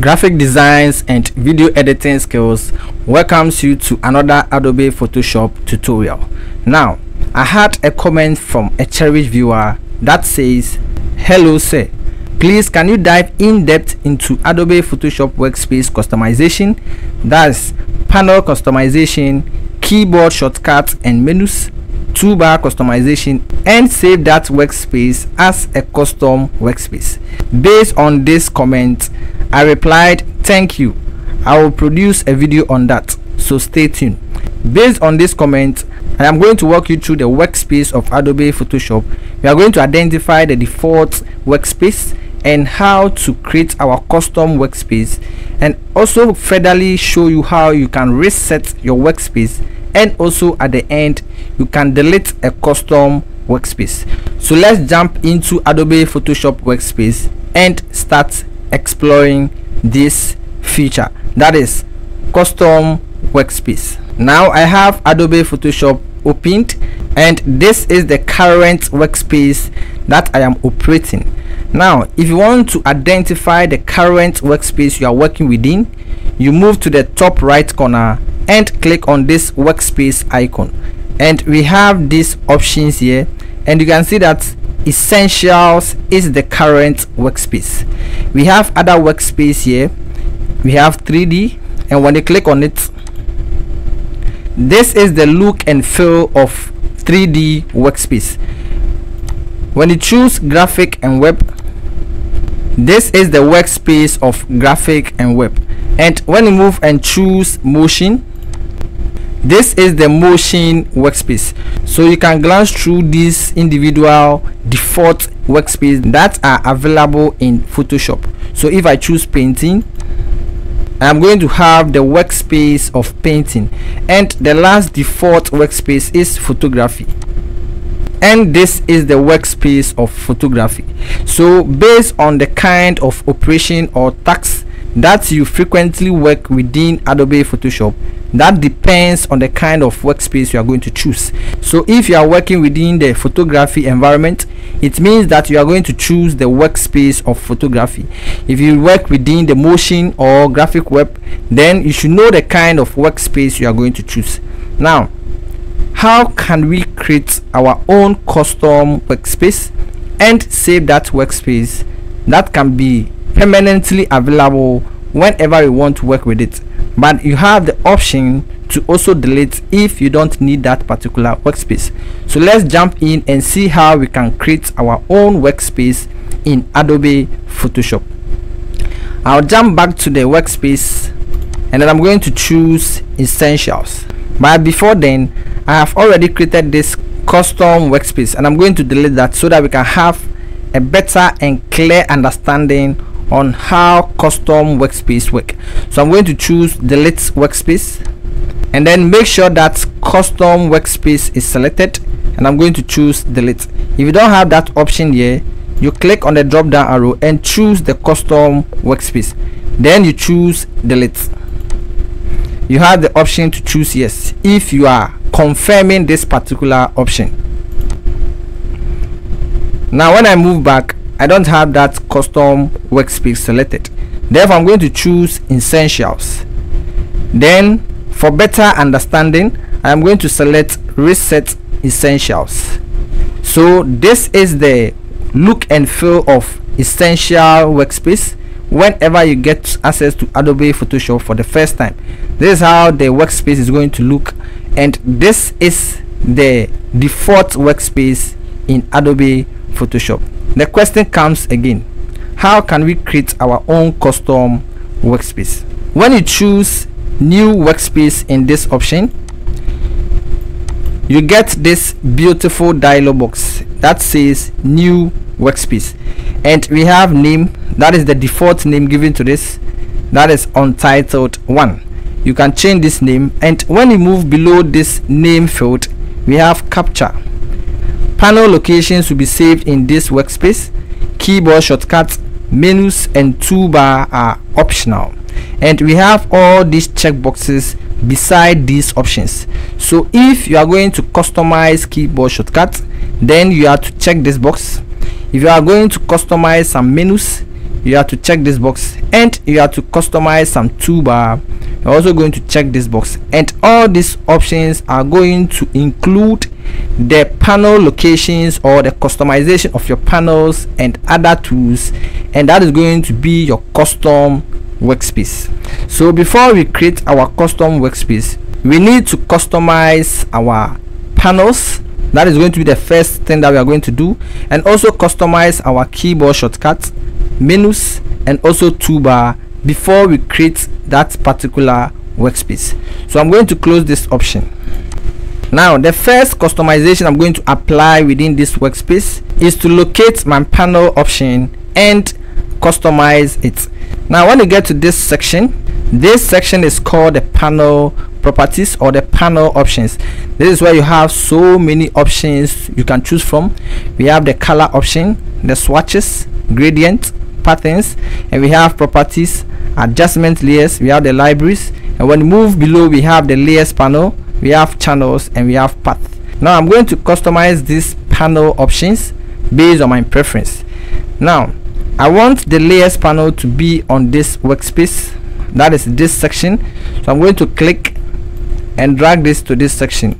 graphic designs and video editing skills welcomes you to another adobe photoshop tutorial. Now i had a comment from a cherished viewer that says hello sir. Please can you dive in depth into adobe photoshop workspace customization? That's panel customization keyboard shortcuts and menus toolbar customization and save that workspace as a custom workspace. Based on this comment i replied thank you. I will produce a video on that so stay tuned. Based on this comment i am going to walk you through the workspace of adobe photoshop. We are going to identify the default workspace and how to create our custom workspace and also furtherly show you how you can reset your workspace and also at the end you can delete a custom workspace. So let's jump into adobe photoshop workspace and start exploring this feature. That is custom workspace. Now i have adobe photoshop opened and this is the current workspace that i am operating. Now if you want to identify the current workspace you are working within you move to the top right corner and click on this workspace icon. And we have these options here. And you can see that essentials is the current workspace. We have other workspace here. We have 3d and when you click on it this is the look and feel of 3d workspace. When you choose graphic and web this is the workspace of graphic and web. And when you move and choose motion this is the motion workspace. So you can glance through these individual default workspace that are available in photoshop. So if i choose painting i'm going to have the workspace of painting. And the last default workspace is photography. And this is the workspace of photography. So based on the kind of operation or task that you frequently work within adobe photoshop that depends on the kind of workspace you are going to choose. So if you are working within the photography environment it means that you are going to choose the workspace of photography. If you work within the motion or graphic web then you should know the kind of workspace you are going to choose. Now how can we create our own custom workspace and save that workspace? That can be permanently available whenever you want to work with it but you have the option to also delete if you don't need that particular workspace. So let's jump in and see how we can create our own workspace in adobe photoshop. I'll jump back to the workspace and then i'm going to choose essentials. But before then i have already created this custom workspace and i'm going to delete that so that we can have a better and clear understanding on how custom workspace work. So i'm going to choose delete workspace and then make sure that custom workspace is selected and i'm going to choose delete. If you don't have that option here you click on the drop down arrow and choose the custom workspace. Then you choose delete. You have the option to choose yes if you are confirming this particular option. Now when i move back I don't have that custom workspace selected. Therefore I'm going to choose essentials. Then for better understanding I'm going to select reset essentials. So this is the look and feel of essential workspace whenever you get access to Adobe Photoshop for the first time. This is how the workspace is going to look. And this is the default workspace in Adobe Photoshop. The question comes again. How can we create our own custom workspace? When you choose new workspace in this option you get this beautiful dialog box that says new workspace. And we have name that is the default name given to this that is untitled one. You can change this name. And when you move below this name field we have capture panel locations will be saved in this workspace. Keyboard shortcuts menus and toolbar are optional. And we have all these checkboxes beside these options. So if you are going to customize keyboard shortcuts then you have to check this box. If you are going to customize some menus you have to check this box and you have to customize some toolbar. You're also going to check this box and all these options are going to include the panel locations or the customization of your panels and other tools and that is going to be your custom workspace. So before we create our custom workspace we need to customize our panels. That is going to be the first thing that we are going to do and also customize our keyboard shortcuts menus and also toolbar before we create that particular workspace. So i'm going to close this option. Now the first customization i'm going to apply within this workspace is to locate my panel option and customize it. Now when you get to this section this section is called the panel properties or the panel options. This is where you have so many options you can choose from. We have the color option the swatches gradient patterns and we have properties adjustment layers we have the libraries and when you move below we have the layers panel we have channels and we have path. Now i'm going to customize these panel options based on my preference. Now i want the layers panel to be on this workspace. That is this section. So i'm going to click and drag this to this section.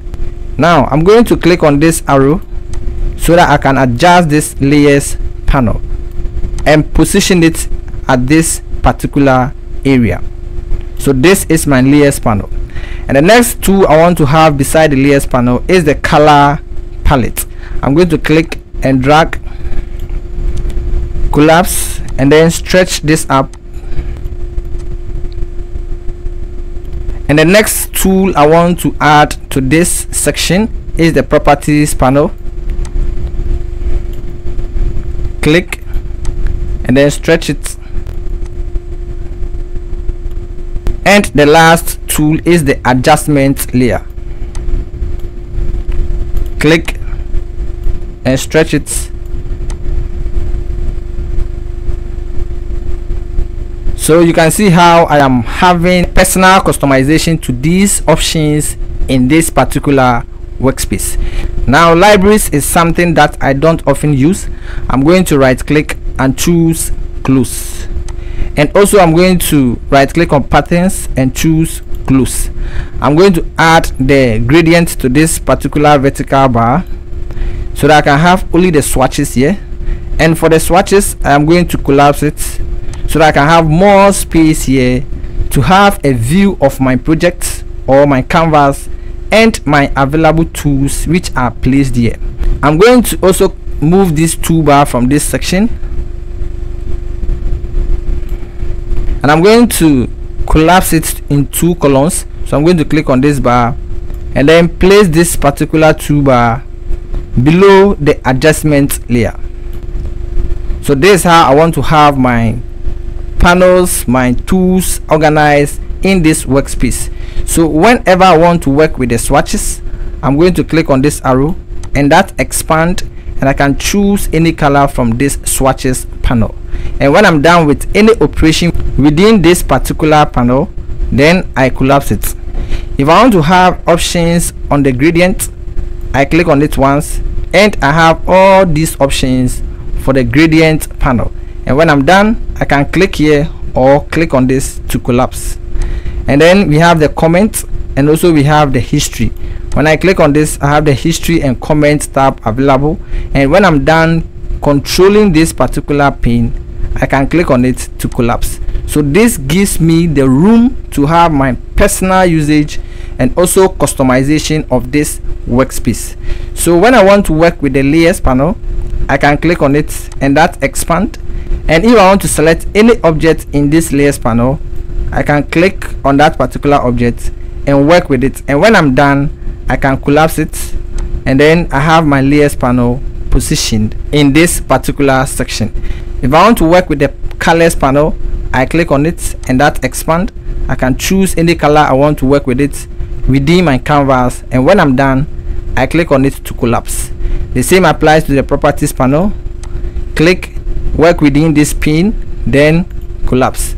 Now i'm going to click on this arrow so that i can adjust this layers panel and position it at this particular area. So this is my layers panel. And the next tool i want to have beside the layers panel is the color palette. I'm going to click and drag collapse and then stretch this up. And the next tool i want to add to this section is the properties panel. Click and then stretch it. And the last tool is the adjustment layer. Click and stretch it. So you can see how I am having personal customization to these options in this particular workspace. Now libraries is something that I don't often use. I'm going to right click and choose close and also I'm going to right click on patterns and choose close I'm going to add the gradient to this particular vertical bar so that I can have only the swatches here. And for the swatches I'm going to collapse it so that I can have more space here to have a view of my project or my canvas and my available tools which are placed here. I'm going to also move this toolbar from this section and I'm going to collapse it in two columns. So I'm going to click on this bar and then place this particular toolbar below the adjustment layer. So this is how I want to have my panels my tools organized in this workspace. So whenever I want to work with the swatches I'm going to click on this arrow and that expand and I can choose any color from this swatches panel. And when I'm done with any operation within this particular panel then I collapse it. If I want to have options on the gradient I click on it once and I have all these options for the gradient panel. And when I'm done I can click here or click on this to collapse. And then we have the comment and also we have the history when I click on this I have the history and comments tab available. And when I'm done controlling this particular pin I can click on it to collapse. So this gives me the room to have my personal usage and also customization of this workspace. So when I want to work with the layers panel I can click on it and that expand. And if I want to select any object in this layers panel I can click on that particular object and work with it. And when I'm done I can collapse it and then I have my layers panel positioned in this particular section. If I want to work with the colors panel I click on it and that expand. I can choose any color I want to work with it within my canvas and when I'm done I click on it to collapse. The same applies to the properties panel. Click work within this pin then collapse.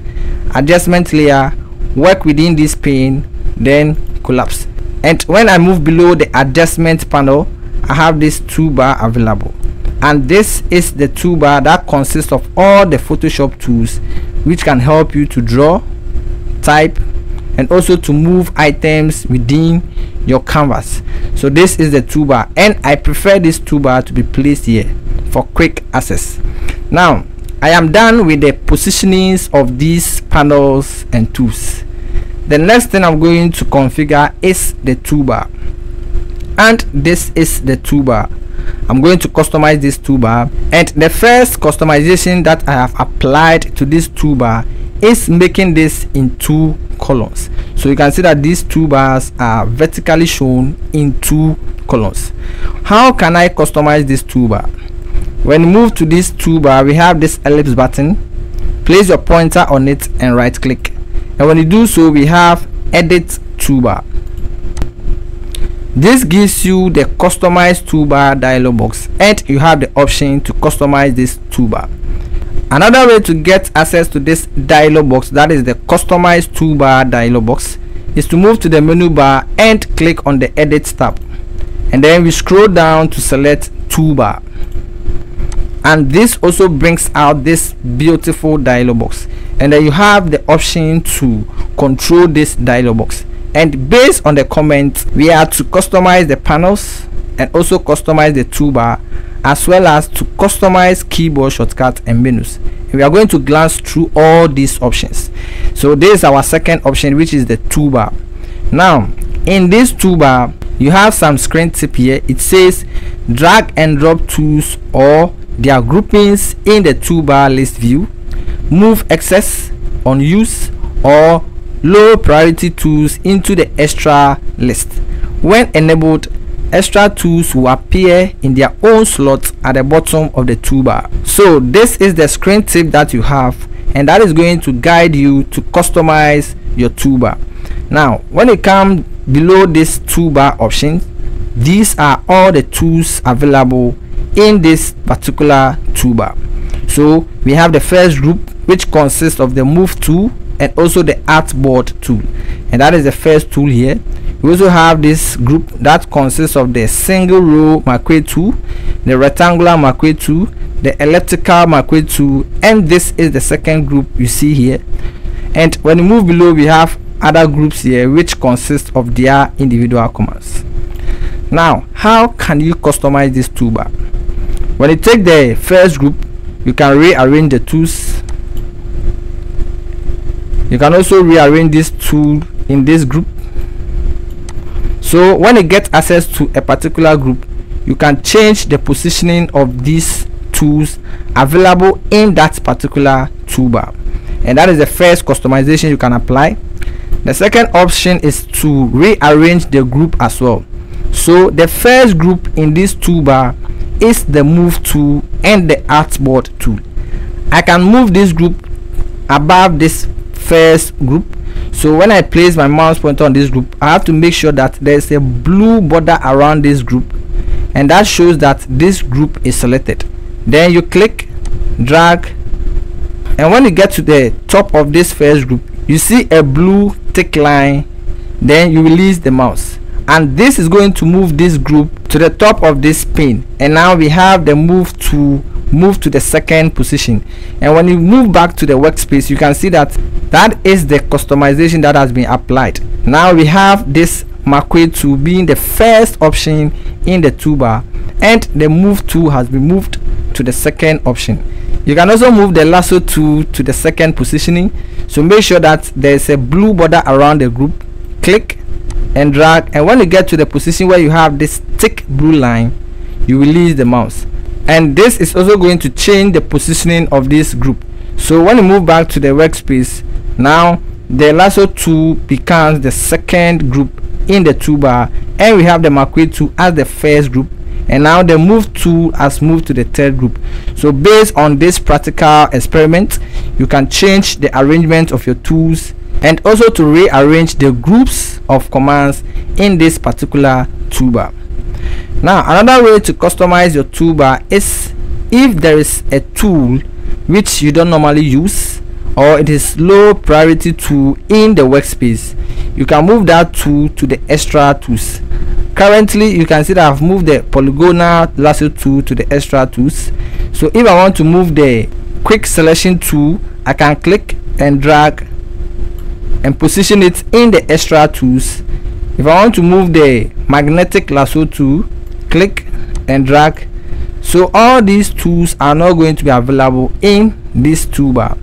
Adjustment layer work within this pin then collapse and when I move below the adjustment panel I have this toolbar available. And this is the toolbar that consists of all the photoshop tools which can help you to draw type and also to move items within your canvas. So this is the toolbar and i prefer this toolbar to be placed here for quick access. Now i am done with the positionings of these panels and tools the next thing i'm going to configure is the toolbar. And this is the toolbar. I'm going to customize this toolbar. And the first customization that i have applied to this toolbar is making this in two columns. So you can see that these two bars are vertically shown in two columns. How can i customize this toolbar? When move to this toolbar we have this ellipse button. Place your pointer on it and right click and when you do so we have edit toolbar. This gives you the customize toolbar dialog box. And you have the option to customize this toolbar. Another way to get access to this dialog box that is the customize toolbar dialog box is to move to the menu bar and click on the edit tab. And then we scroll down to select toolbar and this also brings out this beautiful dialog box. And then you have the option to control this dialog box. And based on the comments we are to customize the panels and also customize the toolbar as well as to customize keyboard shortcuts and menus. We are going to glance through all these options. So this is our second option which is the toolbar. Now in this toolbar you have some screen tip here. It says drag and drop tools or their groupings in the toolbar list view move excess unused or low priority tools into the extra list. When enabled extra tools will appear in their own slot at the bottom of the toolbar. So this is the screen tip that you have and that is going to guide you to customize your toolbar. Now when it comes below this toolbar option these are all the tools available in this particular toolbar so we have the first group which consists of the move tool and also the artboard tool. And that is the first tool here. We also have this group that consists of the single row marquee tool the rectangular marquee tool the elliptical marquee tool and this is the second group you see here. And when you move below we have other groups here which consist of their individual commands. Now how can you customize this toolbar when you take the first group you can rearrange the tools you can also rearrange this tool in this group. So when you get access to a particular group you can change the positioning of these tools available in that particular toolbar. And that is the first customization you can apply. The second option is to rearrange the group as well. So the first group in this toolbar is the move tool and the artboard tool i can move this group above this first group. So when i place my mouse pointer on this group i have to make sure that there is a blue border around this group. And that shows that this group is selected. Then you click drag. And when you get to the top of this first group you see a blue thick line. Then you release the mouse and this is going to move this group to the top of this pin and now we have the move to move to the second position. And when you move back to the workspace you can see that that is the customization that has been applied. Now we have this marquee tool being the first option in the toolbar. And the move tool has been moved to the second option. You can also move the lasso tool to the second positioning. So make sure that there is a blue border around the group. Click and drag and when you get to the position where you have this thick blue line you release the mouse. And this is also going to change the positioning of this group. So when you move back to the workspace now the lasso tool becomes the second group in the toolbar and we have the marquee tool as the first group and now the move tool has moved to the third group. So based on this practical experiment you can change the arrangement of your tools and also to rearrange the groups of commands in this particular toolbar. Now another way to customize your toolbar is if there is a tool which you don't normally use or it is low priority tool in the workspace you can move that tool to the extra tools. Currently you can see that I've moved the polygonal lasso tool to the extra tools. So if I want to move the quick selection tool I can click and drag and position it in the extra tools if I want to move the magnetic lasso tool click and drag so all these tools are not going to be available in this toolbar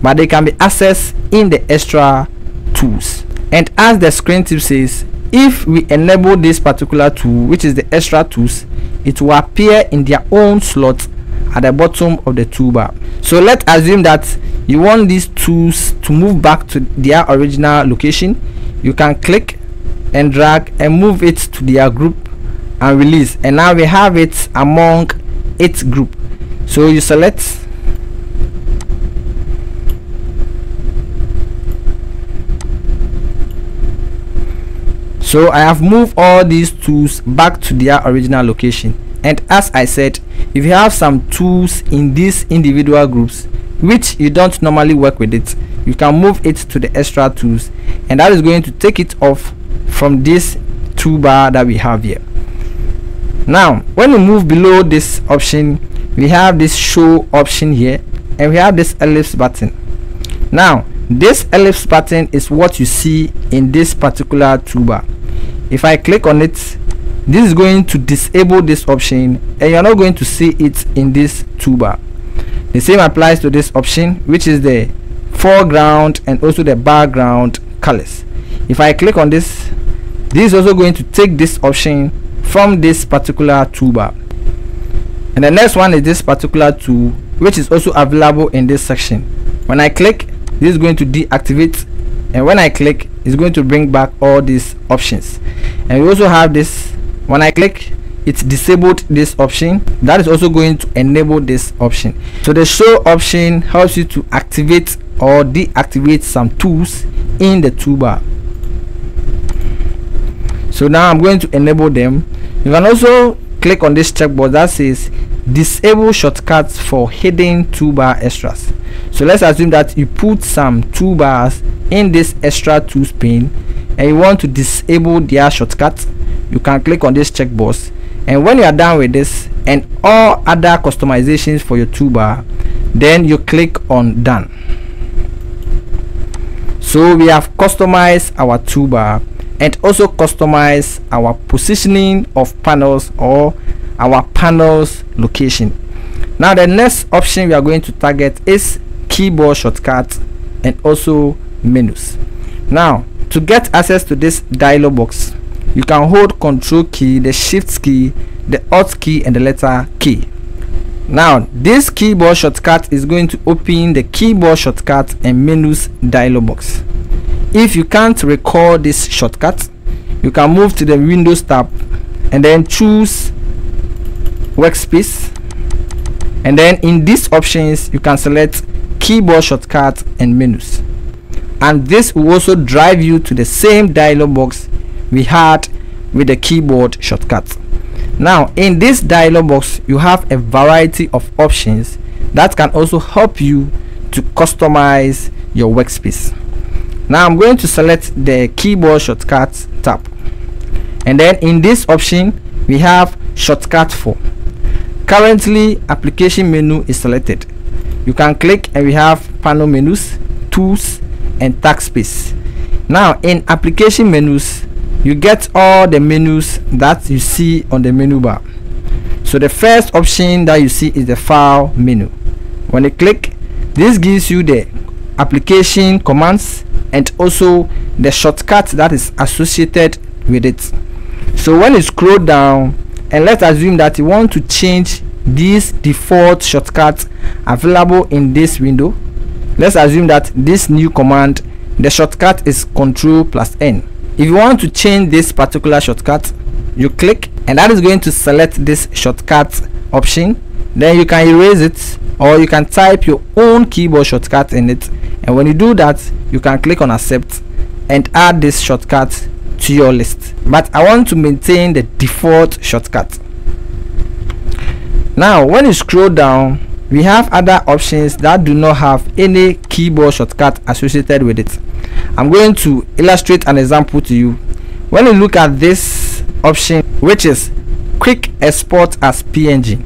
but they can be accessed in the extra tools and as the screen tip says if we enable this particular tool which is the extra tools it will appear in their own slot at the bottom of the toolbar so let's assume that you want these tools to move back to their original location. You can click and drag and move it to their group and release. And now we have it among its group. So you select so I have moved all these tools back to their original location and as I said if you have some tools in these individual groups which you don't normally work with it you can move it to the extra tools. And that is going to take it off from this toolbar that we have here. Now when we move below this option we have this show option here and we have this ellipse button. Now this ellipse button is what you see in this particular toolbar. If I click on it this is going to disable this option and you're not going to see it in this toolbar the same applies to this option which is the foreground and also the background colors. If I click on this this is also going to take this option from this particular toolbar and the next one is this particular tool which is also available in this section. When I click this is going to deactivate and when I click it's going to bring back all these options. And we also have this when I click it's disabled this option. That is also going to enable this option. So the show option helps you to activate or deactivate some tools in the toolbar. So now I'm going to enable them. You can also click on this checkbox that says disable shortcuts for hidden toolbar extras. So let's assume that you put some toolbars in this extra tools pane and you want to disable their shortcut you can click on this checkbox. And when you are done with this and all other customizations for your toolbar then you click on done. So we have customized our toolbar and also customize our positioning of panels or our panels location. Now the next option we are going to target is keyboard shortcut and also menus. Now to get access to this dialog box you can hold control key the shift key the alt key and the letter key now this keyboard shortcut is going to open the keyboard shortcut and menus dialog box. If you can't recall this shortcut you can move to the windows tab and then choose workspace. And then in these options you can select keyboard shortcut and menus. And this will also drive you to the same dialog box we had with the keyboard shortcut now in this dialog box you have a variety of options that can also help you to customize your workspace. Now i'm going to select the keyboard shortcut tab. And then in this option we have shortcut for currently application menu is selected. You can click and we have panel menus tools and task space. now in application menus you get all the menus that you see on the menu bar. So the first option that you see is the file menu. When you click this gives you the application commands and also the shortcut that is associated with it. So when you scroll down and let's assume that you want to change these default shortcuts available in this window let's assume that this new command the shortcut is control plus n if you want to change this particular shortcut you click and that is going to select this shortcut option. Then you can erase it or you can type your own keyboard shortcut in it. And when you do that you can click on accept and add this shortcut to your list. But I want to maintain the default shortcut. Now when you scroll down we have other options that do not have any keyboard shortcut associated with it I'm going to illustrate an example to you. When you look at this option which is quick export as png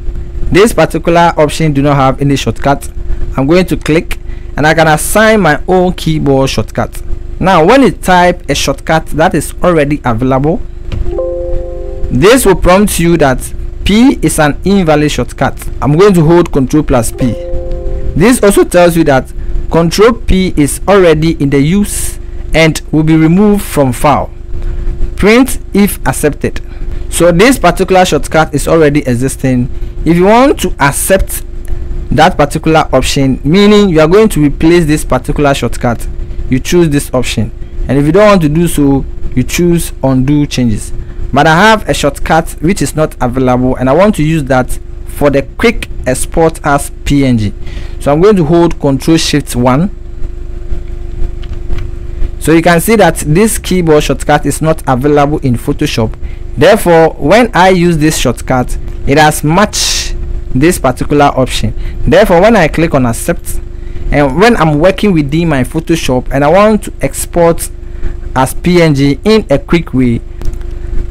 this particular option do not have any shortcut. I'm going to click and i can assign my own keyboard shortcut. Now when you type a shortcut that is already available this will prompt you that p is an invalid shortcut. I'm going to hold ctrl plus p. This also tells you that control p is already in the use and will be removed from file. Print if accepted. So this particular shortcut is already existing. If you want to accept that particular option meaning you are going to replace this particular shortcut you choose this option. And if you don't want to do so you choose undo changes. But i have a shortcut which is not available and i want to use that for the quick export as png so i'm going to hold ctrl shift 1 so you can see that this keyboard shortcut is not available in photoshop. Therefore when i use this shortcut it has matched this particular option. Therefore when i click on accept and when i'm working within my photoshop and i want to export as png in a quick way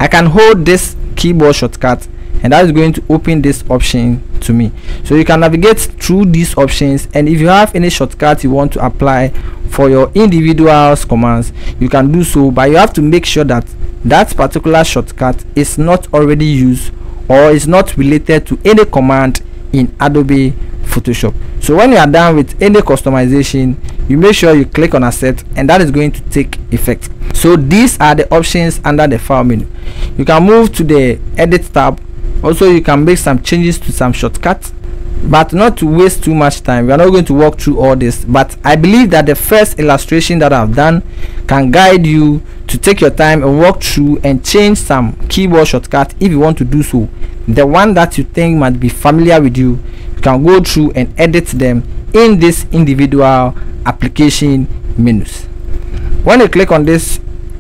i can hold this keyboard shortcut and that is going to open this option to me. So you can navigate through these options. And if you have any shortcut you want to apply for your individuals commands you can do so. But you have to make sure that that particular shortcut is not already used or is not related to any command in Adobe Photoshop. So when you are done with any customization you make sure you click on accept and that is going to take effect. So these are the options under the file menu. You can move to the edit tab also you can make some changes to some shortcuts but not to waste too much time. We are not going to walk through all this but i believe that the first illustration that i've done can guide you to take your time and walk through and change some keyboard shortcut if you want to do so. The one that you think might be familiar with you you can go through and edit them in this individual application menus. When you click on this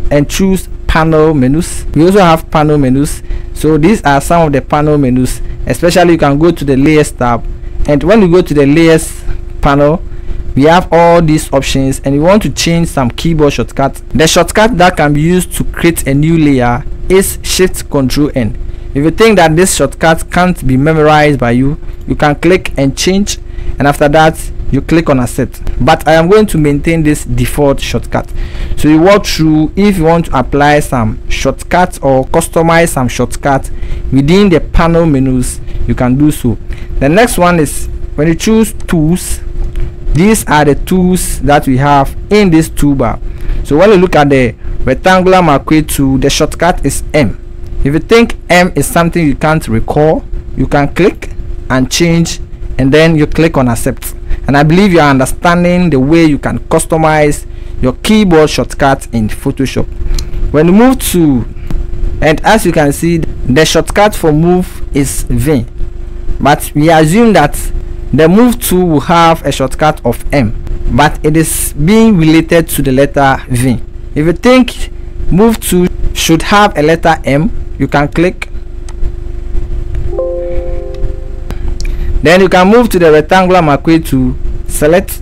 and choose panel menus. We also have panel menus. So these are some of the panel menus. Especially you can go to the layers tab. And when you go to the layers panel we have all these options. And you want to change some keyboard shortcut the shortcut that can be used to create a new layer is shift control n if you think that this shortcut can't be memorized by you you can click and change and after that you click on accept. But i am going to maintain this default shortcut. So you walk through if you want to apply some shortcuts or customize some shortcuts within the panel menus you can do so. The next one is when you choose tools these are the tools that we have in this toolbar. So when you look at the rectangular marquee tool the shortcut is m if you think m is something you can't recall you can click and change and then you click on accept. And I believe you are understanding the way you can customize your keyboard shortcut in Photoshop. When you move to and as you can see the shortcut for move is V but we assume that the move tool will have a shortcut of M but it is being related to the letter V. If you think move tool should have a letter M you can click. Then you can move to the rectangular marquee to select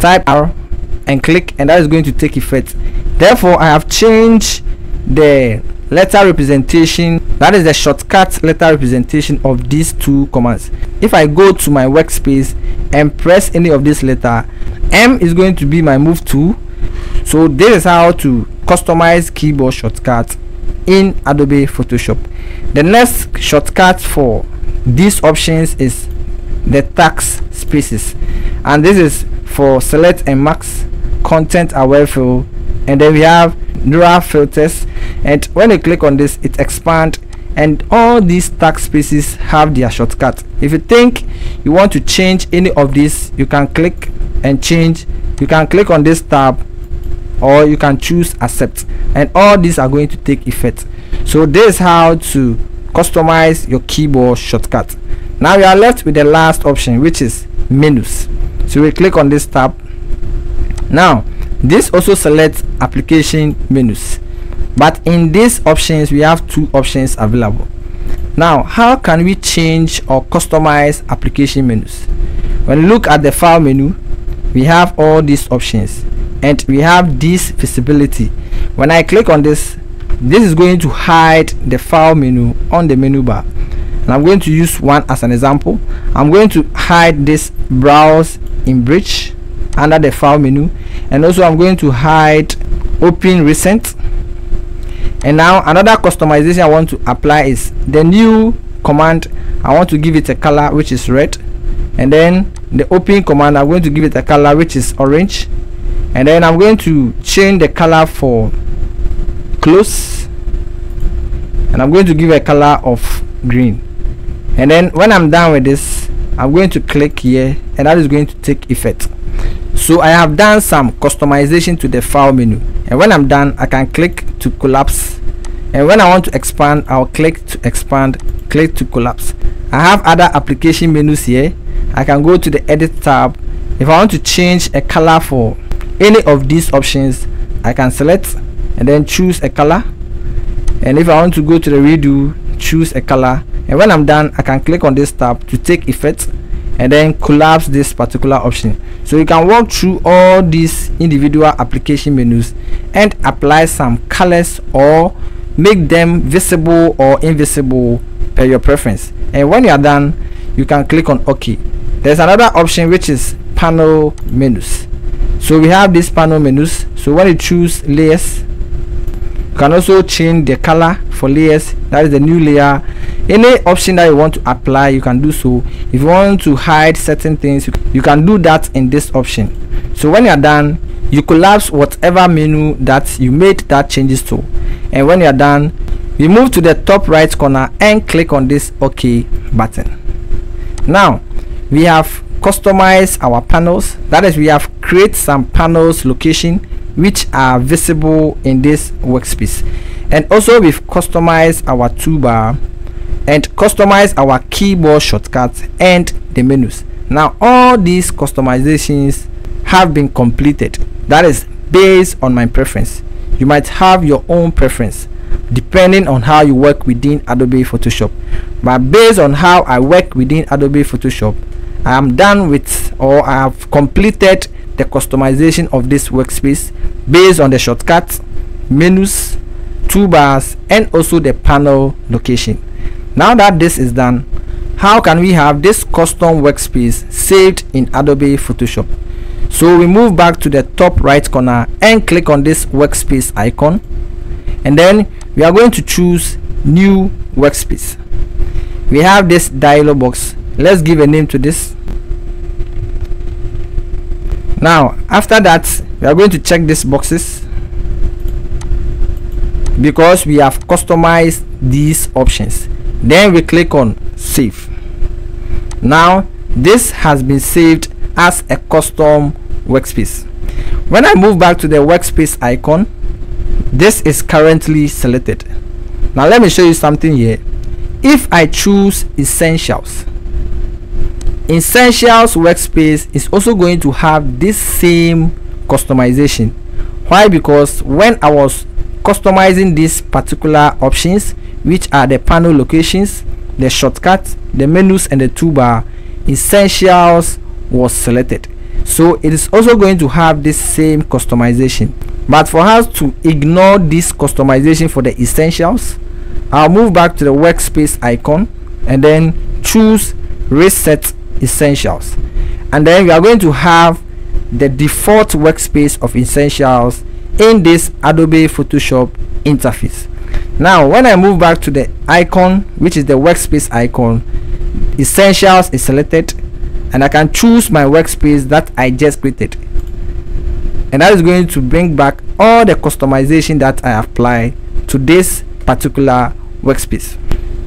type R and click and that is going to take effect. Therefore I have changed the letter representation. That is the shortcut letter representation of these two commands. If I go to my workspace and press any of this letter M is going to be my move tool so this is how to customize keyboard shortcut in Adobe Photoshop. The next shortcut for these options is the task spaces. And this is for select and mask content aware fill and then we have neural filters. And when you click on this it expand. And all these task spaces have their shortcut. If you think you want to change any of these you can click and change. You can click on this tab or you can choose accept. And all these are going to take effect. So this is how to customize your keyboard shortcut. Now we are left with the last option which is menus. So we click on this tab. Now this also selects application menus. But in these options we have two options available. Now how can we change or customize application menus? When you look at the file menu we have all these options and we have this visibility. When i click on this this is going to hide the file menu on the menu bar. And I'm going to use one as an example. I'm going to hide this browse in bridge under the file menu. And also I'm going to hide open recent. And now another customization I want to apply is the new command. I want to give it a color which is red. And then the open command I'm going to give it a color which is orange and then I'm going to change the color for close and I'm going to give a color of green. And then when I'm done with this I'm going to click here and that is going to take effect. So I have done some customization to the file menu. And when I'm done I can click to collapse. And when I want to expand I'll click to expand click to collapse. I have other application menus here. I can go to the edit tab. If I want to change a color for any of these options I can select and then choose a color. And if I want to go to the redo choose a color. And when I'm done I can click on this tab to take effect and then collapse this particular option. So you can walk through all these individual application menus and apply some colors or make them visible or invisible per your preference. And when you are done you can click on ok. There's another option which is panel menus so we have this panel menus. So when you choose layers. You can also change the color for layers. That is the new layer. Any option that you want to apply you can do so. If you want to hide certain things you can do that in this option. So when you're done you collapse whatever menu that you made that changes to. And when you're done you move to the top right corner and click on this ok button. Now we have customized our panels. That is we have create some panels location which are visible in this workspace. And also we've customized our toolbar and customize our keyboard shortcuts and the menus. Now all these customizations have been completed. That is based on my preference. You might have your own preference depending on how you work within Adobe Photoshop. But based on how I work within Adobe Photoshop I am done with or I have completed the customization of this workspace based on the shortcuts, menus, toolbars and also the panel location. Now that this is done, how can we have this custom workspace saved in Adobe Photoshop? So we move back to the top right corner and click on this workspace icon and then we are going to choose new workspace. We have this dialog box let's give a name to this. Now after that we are going to check these boxes. Because we have customized these options. Then we click on save. Now this has been saved as a custom workspace. When I move back to the workspace icon this is currently selected. Now let me show you something here. If I choose essentials essentials workspace is also going to have this same customization. Why? Because when i was customizing these particular options which are the panel locations the shortcuts the menus and the toolbar essentials was selected. So it is also going to have this same customization. But for us to ignore this customization for the essentials i'll move back to the workspace icon and then choose reset essentials. And then we are going to have the default workspace of essentials in this Adobe Photoshop interface. Now when I move back to the icon which is the workspace icon essentials is selected and I can choose my workspace that I just created. And that is going to bring back all the customization that I apply to this particular workspace.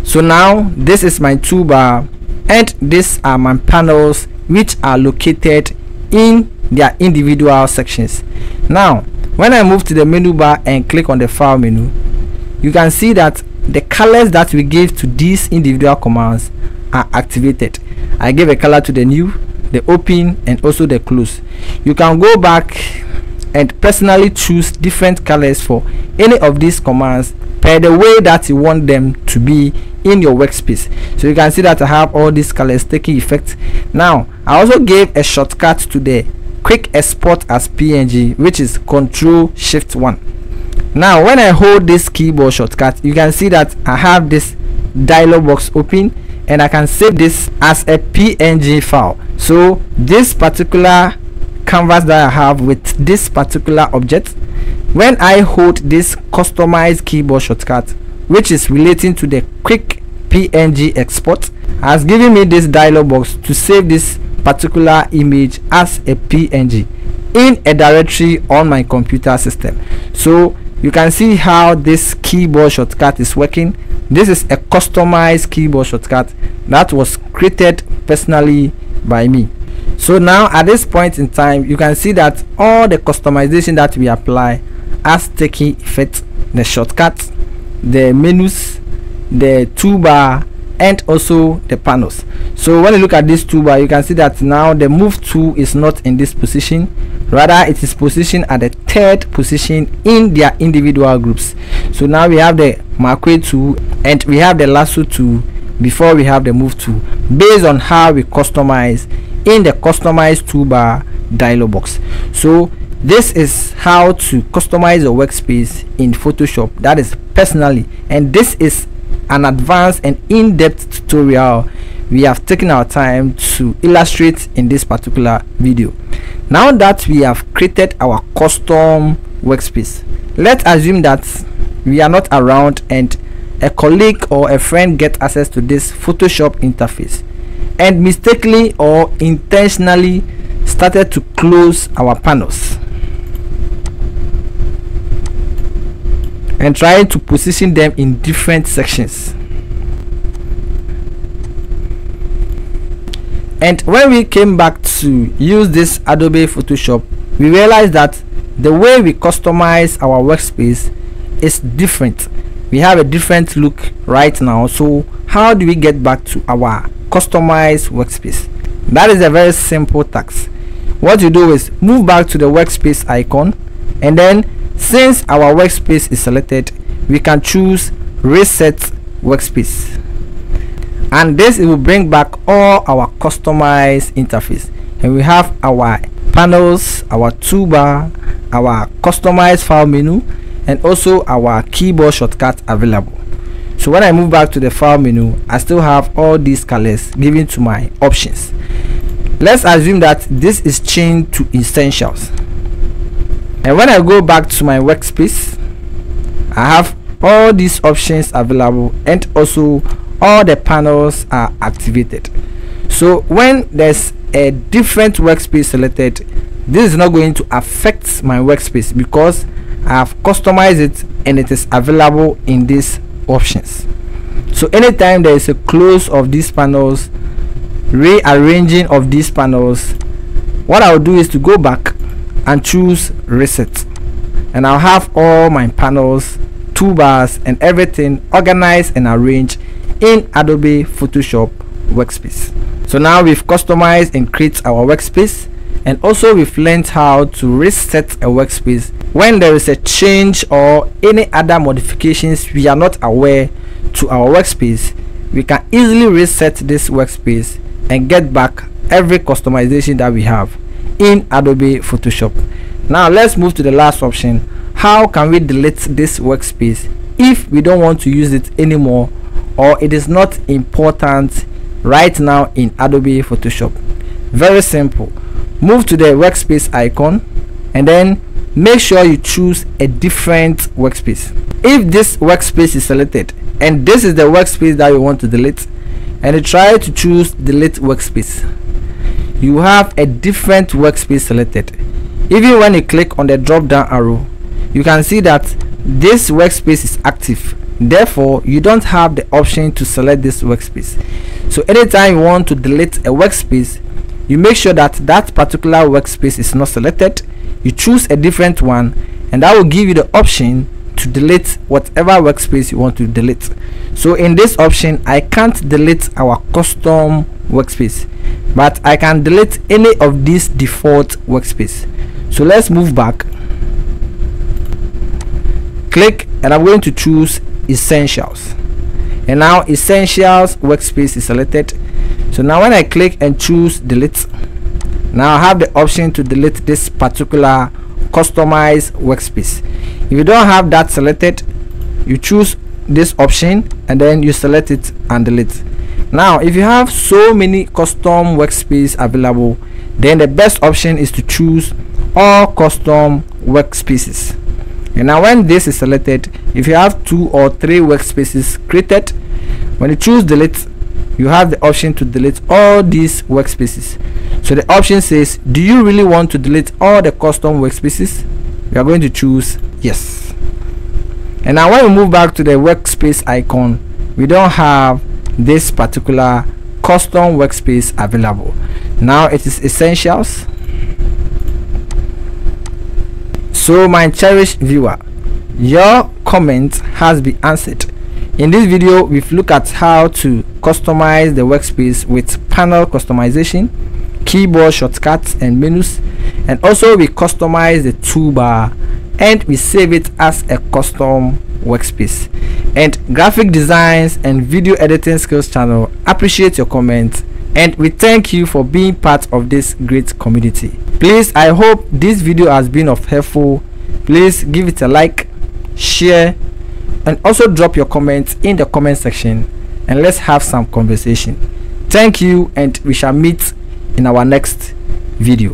So now this is my toolbar and these are my panels which are located in their individual sections. Now when i move to the menu bar and click on the file menu you can see that the colors that we gave to these individual commands are activated. I gave a color to the new the open and also the close. You can go back and personally choose different colors for any of these commands per the way that you want them to be in your workspace. So you can see that i have all these colors taking effect. Now i also gave a shortcut to the quick export as png which is control shift one. Now when i hold this keyboard shortcut you can see that i have this dialog box open and i can save this as a png file. So this particular canvas that i have with this particular object when i hold this customized keyboard shortcut which is relating to the quick png export has given me this dialog box to save this particular image as a png in a directory on my computer system. So you can see how this keyboard shortcut is working. This is a customized keyboard shortcut that was created personally by me. So now at this point in time you can see that all the customization that we apply has taken effect. The shortcut the menus the toolbar and also the panels. So when you look at this toolbar you can see that now the move tool is not in this position. Rather it is positioned at the third position in their individual groups. So now we have the marquee tool and we have the lasso tool before we have the move tool based on how we customize in the customize toolbar dialog box. So this is how to customize your workspace in photoshop. That is personally. And this is an advanced and in-depth tutorial. We have taken our time to illustrate in this particular video. Now that we have created our custom workspace let's assume that we are not around and a colleague or a friend get access to this photoshop interface. And mistakenly or intentionally started to close our panels and trying to position them in different sections. And when we came back to use this adobe photoshop we realized that the way we customize our workspace is different. We have a different look right now so how do we get back to our customized workspace? That is a very simple task. What you do is move back to the workspace icon and then since our workspace is selected we can choose reset workspace. And this will bring back all our customized interface. And we have our panels our toolbar our customized file menu and also our keyboard shortcut available. So when i move back to the file menu i still have all these colors given to my options. Let's assume that this is changed to essentials and when I go back to my workspace I have all these options available and also all the panels are activated. So when there's a different workspace selected this is not going to affect my workspace because I have customized it and it is available in these options. So anytime there is a close of these panels rearranging of these panels what I'll do is to go back and choose reset. And I'll have all my panels toolbars and everything organized and arranged in Adobe Photoshop workspace. So now we've customized and created our workspace and also we've learned how to reset a workspace when there is a change or any other modifications we are not aware to our workspace. We can easily reset this workspace and get back every customization that we have in Adobe Photoshop. Now let's move to the last option. How can we delete this workspace if we don't want to use it anymore or it is not important right now in Adobe Photoshop? Very simple. Move to the workspace icon and then make sure you choose a different workspace. If this workspace is selected and this is the workspace that you want to delete and you try to choose delete workspace you have a different workspace selected. Even when you click on the drop down arrow you can see that this workspace is active. Therefore you don't have the option to select this workspace. So anytime you want to delete a workspace you make sure that that particular workspace is not selected. You choose a different one and that will give you the option to delete whatever workspace you want to delete. So in this option i can't delete our custom workspace. But I can delete any of these default workspace. So let's move back. Click and I'm going to choose essentials. And now essentials workspace is selected. So now when I click and choose delete now I have the option to delete this particular customized workspace. If you don't have that selected you choose this option and then you select it and delete now if you have so many custom workspace available then the best option is to choose all custom workspaces. And now when this is selected if you have two or three workspaces created when you choose delete you have the option to delete all these workspaces. So the option says do you really want to delete all the custom workspaces? We are going to choose yes. And now when we move back to the workspace icon we don't have this particular custom workspace available. Now it is essentials. So my cherished viewer your comment has been answered. In this video we've looked at how to customize the workspace with panel customization keyboard shortcuts and menus and also we customize the toolbar and we save it as a custom workspace. And graphic designs and video editing skills channel appreciate your comments. And we thank you for being part of this great community. Please i hope this video has been of helpful. Please give it a like share and also drop your comments in the comment section. And let's have some conversation. Thank you and we shall meet in our next video